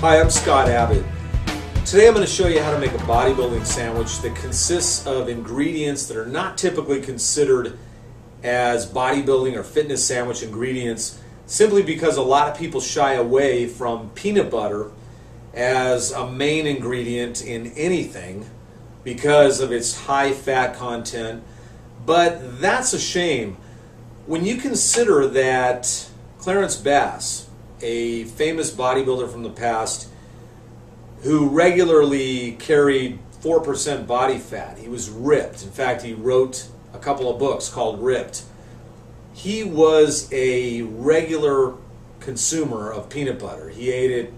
Hi, I'm Scott Abbett. Today I'm going to show you how to make a bodybuilding sandwich that consists of ingredients that are not typically considered as bodybuilding or fitness sandwich ingredients simply because a lot of people shy away from peanut butter as a main ingredient in anything because of its high fat content. But that's a shame. When you consider that Clarence Bass, a famous bodybuilder from the past who regularly carried 4% body fat. He was ripped. In fact, he wrote a couple of books called Ripped. He was a regular consumer of peanut butter. He ate it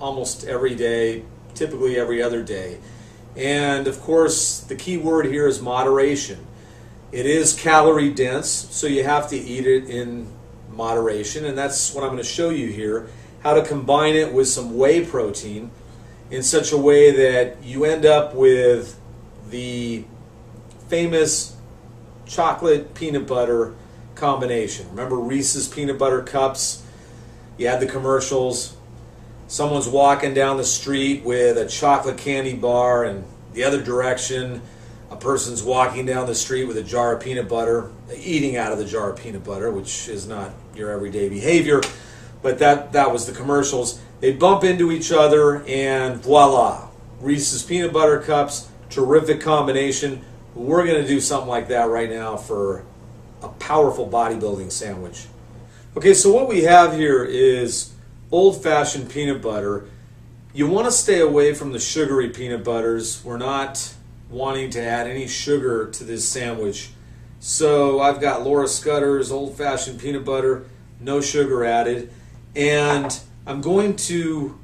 almost every day, typically every other day. And of course, the key word here is moderation. It is calorie dense, so you have to eat it in moderation, and that's what I'm going to show you here how to combine it with some whey protein in such a way that you end up with the famous chocolate peanut butter combination. Remember Reese's peanut butter cups? You had the commercials. Someone's walking down the street with a chocolate candy bar, and the other direction, a person's walking down the street with a jar of peanut butter, eating out of the jar of peanut butter, which is not your everyday behavior, but that, that was the commercials. They bump into each other, and voila, Reese's peanut butter cups, terrific combination. We're going to do something like that right now for a powerful bodybuilding sandwich. Okay, so what we have here is old fashioned peanut butter. You want to stay away from the sugary peanut butters. We're not wanting to add any sugar to this sandwich. So I've got Laura Scudder's old fashioned peanut butter, no sugar added. And I'm going to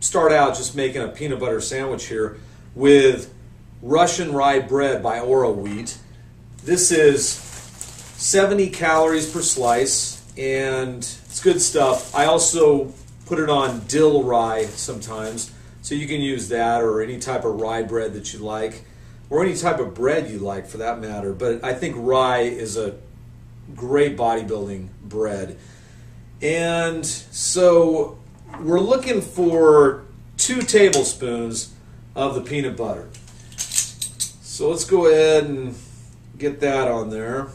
start out just making a peanut butter sandwich here with Russian rye bread by Oroweat. This is 70 calories per slice and it's good stuff. I also put it on dill rye sometimes, so you can use that or any type of rye bread that you like or any type of bread you like for that matter. But I think rye is a great bodybuilding bread. And so we're looking for two tablespoons of the peanut butter. So let's go ahead and get that on there.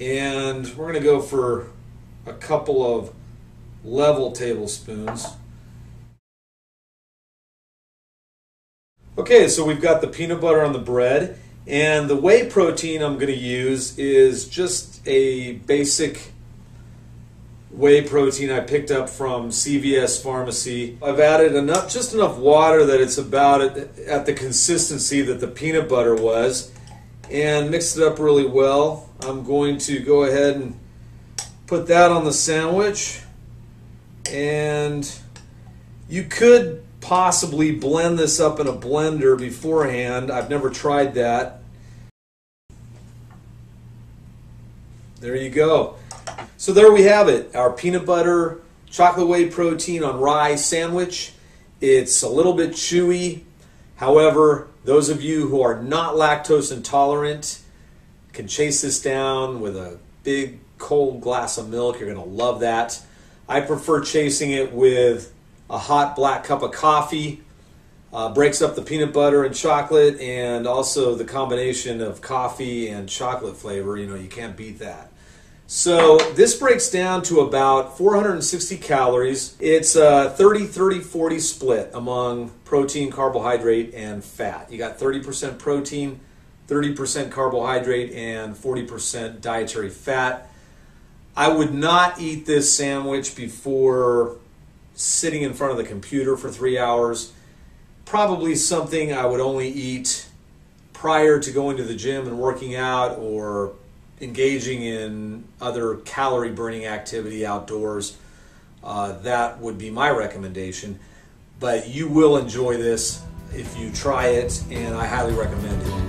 And we're going to go for a couple of level tablespoons. Okay, so we've got the peanut butter on the bread, and the whey protein I'm going to use is just a basic whey protein I picked up from CVS Pharmacy. I've added enough, just enough water that it's about at the consistency that the peanut butter was, and mixed it up really well. I'm going to go ahead and put that on the sandwich, and you could possibly blend this up in a blender beforehand. I've never tried that. There you go. So there we have it, our peanut butter chocolate whey protein on rye sandwich. It's a little bit chewy. However, those of you who are not lactose intolerant can chase this down with a big cold glass of milk. You're going to love that. I prefer chasing it with a hot black cup of coffee. Uh, breaks up the peanut butter and chocolate, and also the combination of coffee and chocolate flavor. You know, you can't beat that. So this breaks down to about 460 calories. It's a 30 30 40 split among protein, carbohydrate, and fat. You got 30% protein, 30% carbohydrate, and 40% dietary fat. I would not eat this sandwich before sitting in front of the computer for three hours. Probably something I would only eat prior to going to the gym and working out or engaging in other calorie burning activity outdoors. Uh, that would be my recommendation. But you will enjoy this if you try it, and I highly recommend it.